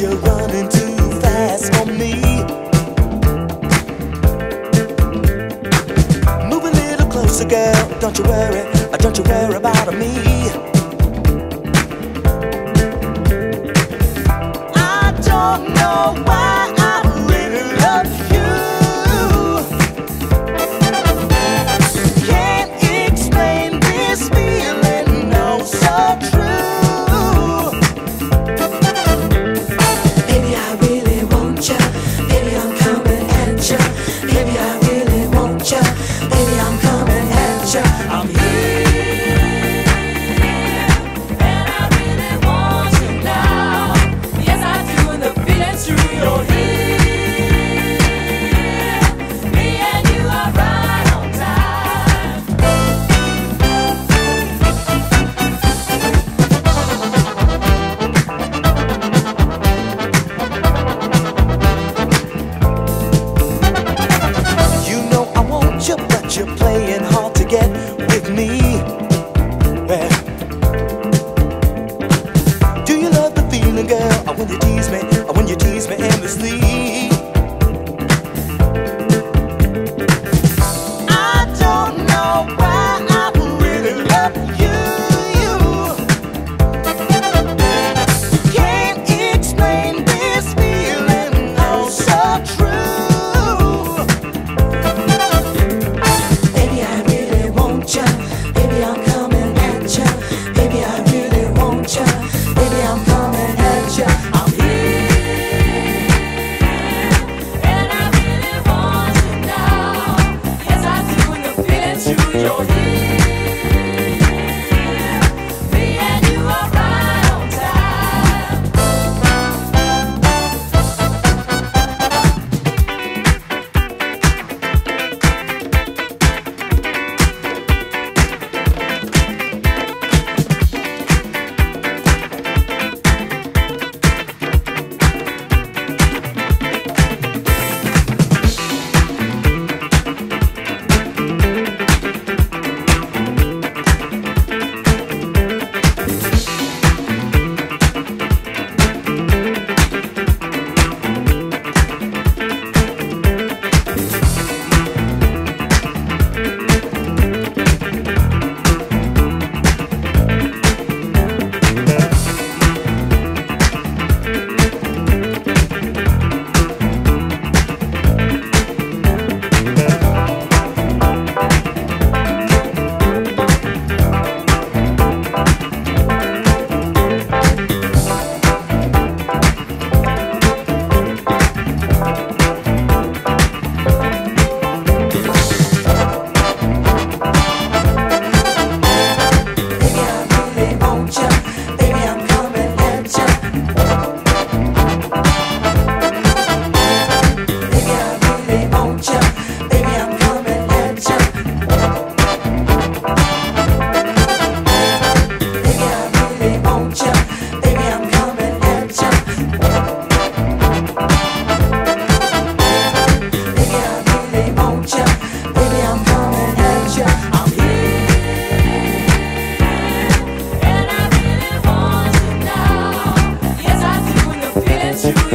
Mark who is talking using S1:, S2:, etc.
S1: you're running too fast for me. Move a little closer, girl. Don't you worry, don't you worry about me. When